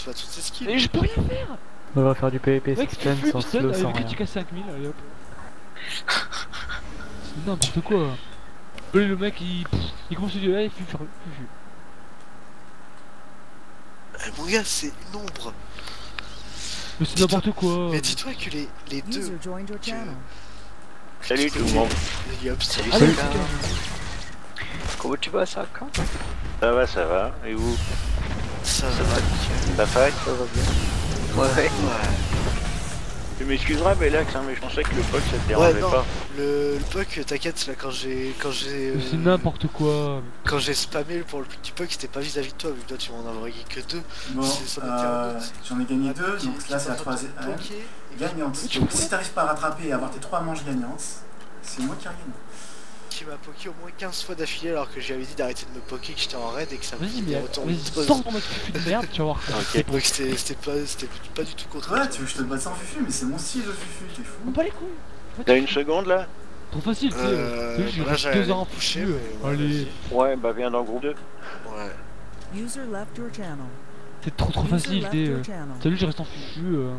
maîtrise pas toutes ses skills. Et je peux rien faire On va faire du PvP Mec, stun fufu, sans slow, sans rien. critique à 5000, allez hop. C'est n'importe quoi. Allez, le mec il. il commence à dire, allez, fufu, fufu. Eh, mon gars, c'est une ombre. Mais c'est n'importe quoi. Mais dis-toi que les, les deux. Channel. Salut tout le monde. Yop, salut. Salut. Comment tu vas ça quand Ça va, ça va. Et vous? Ça va, nickel. La fac Ça va bien Ouais. Ouais. Tu m'excuseras Bellax, hein, mais je pensais que le pote ça te Ouais, dérangeait non. pas. Le, le puck, t'inquiète, là, quand j'ai. Quand j'ai. Mais c'est euh, n'importe quoi. Quand j'ai spammé pour le petit puck, c'était pas vis-à-vis de toi, vu que toi tu m'en as envoyé que deux. Bon, euh, j'en ai gagné deux, Qui- donc là c'est la troisième. gagnante. Donc si t'arrives pas à rattraper et à avoir tes trois manches gagnantes, c'est moi qui gagne. Qui m'a poké au moins 15 fois d'affilée alors que j'avais dit d'arrêter de me poker, que j'étais en raid et que ça me faisait retours de sors merde, tu vas voir. Ok. Donc c'était pas, du tout contre Ouais, toi. tu veux que je te batte sans fufu, mais c'est mon style le fufu, t'es On fou. pas les couilles. T'as une seconde là? Trop facile, tu sais. Euh, Tu sais, j'ai resté j'allais deux heures en mais ouais, Allez, Ouais, bah viens dans le groupe 2. Ouais. User left your channel. c'est trop trop facile, euh. Salut, je reste en fufu. euh.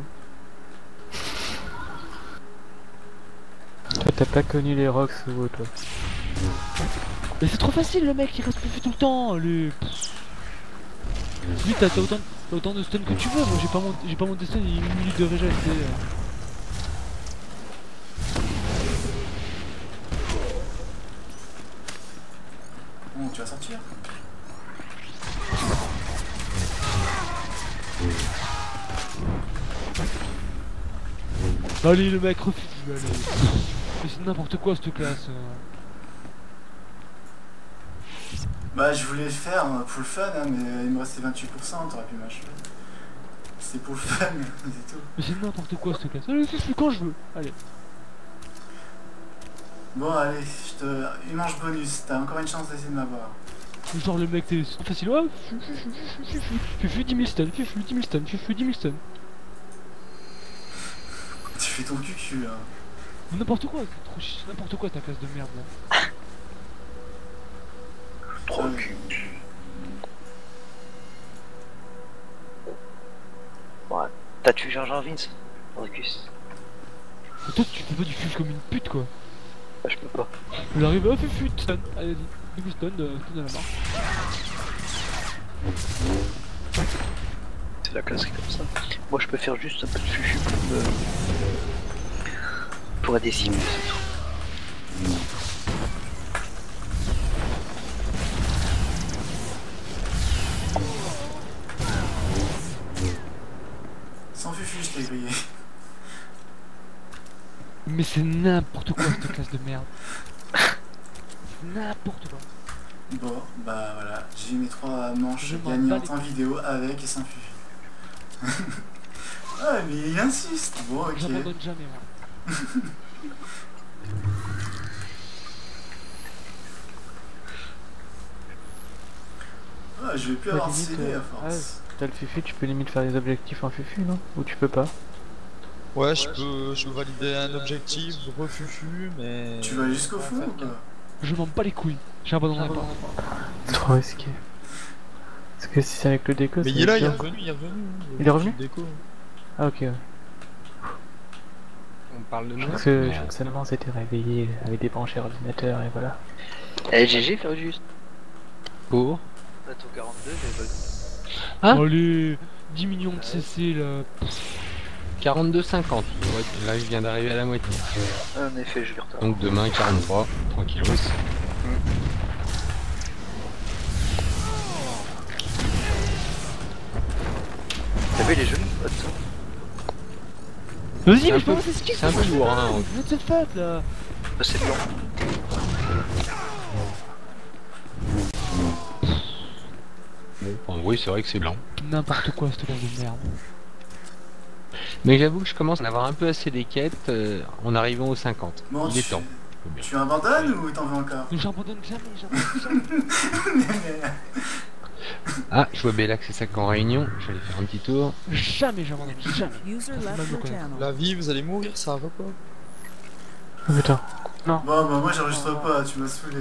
Toi, t'as pas connu les rocks ou toi. Mais c'est trop facile, le mec, il reste fufu tout le temps. Allez. pff. Lui, t'as autant, autant de stun que tu veux. Moi, j'ai pas mon, j'ai pas mon stun, il y a une minute de régène. euh. Bon, tu vas sortir. Allez, le mec, refuse. Allez. Mais c'est n'importe quoi cette classe. euh. Bah, je voulais le faire euh, pour le fun, hein, mais il me restait 28%, t'aurais pu m'achever. C'était pour le fun, c'est tout. Mais c'est n'importe quoi cette classe. Allez, fufu quand je veux. Allez. Bon, allez, je te... une manche bonus, t'as encore une chance d'essayer de m'avoir. Genre le mec, c'est facile. Ouais, fufu, fufu, fufu, fufu, fufu, 10 000 stun, fufu, 10 000 stun, fufu, 10 000 stun. Tu fais ton cul hein. Mais N'importe quoi, c'est trop chi- n'importe quoi ta classe de merde là. Trop Euh, cul. Ouais. T'as tué Jean-Jean Vince Ricus. Et toi, tu fais pas du fufu comme une pute quoi. Bah, je peux pas. Il arrive, oh fufu, stun. Allez, vas-y. Fufu, stun, euh, stun à la marque. C'est la classe qui est comme ça. Moi, je peux faire juste un peu de fufu pour me... Pour c'est tout. Sans fufu, je t'ai grillé. Mais c'est n'importe quoi cette classe de merde. N'importe quoi. Bon, bah voilà, j'ai eu mes trois manches gagnantes en vidéo avec et sans fufu. ah, mais il insiste. Bon, ok. J'abandonne jamais moi. Ah, je vais plus Ouais, avoir de limite, CD euh, à force. T'as le fufu, tu peux limite faire des objectifs en fufu, non? Ou tu peux pas? Ouais, je peux, je peux valider un objectif, refufu, mais. Tu vas jusqu'au fond ou pas? Je m'en bats les couilles. J'abandonnerai pas. C'est trop risqué. Parce que si c'est avec le déco, Mais il est là, il est revenu, il est revenu. Il est revenu Déco. Ah ok, ouais. Parle de Je moi crois que, je crois que seulement s'était réveillé avec des branchés ordinateur et voilà. Eh, GG, faire juste. Pour Bateau 42, j'ai pas Hein Allez, 10 millions de CC là. 42,50. Ouais, là, il vient d'arriver à la moitié. En effet, je retard. Donc demain, 43. Tranquillos. T'as vu les ça Vas-y, C'est un mais je peux c'est un peu lourd, hein. What the fuck là Bah, C'est blanc. Bon, oui, c'est vrai que c'est blanc. N'importe quoi cette classe de merde. Mais j'avoue que je commence à en avoir un peu assez des quêtes euh, en arrivant aux 50. Bon, il tu... est temps. tu abandonnes ou t'en veux encore? J'abandonne jamais, j'abandonne jamais. Ah, je vois Bellax et Sac en réunion. Je vais aller faire un petit tour. Jamais j'abandonne, jamais. Ça, c'est. La vie, vous allez mourir, ça va pas Oh putain. Bon, bah moi j'enregistre pas, tu m'as saoulé.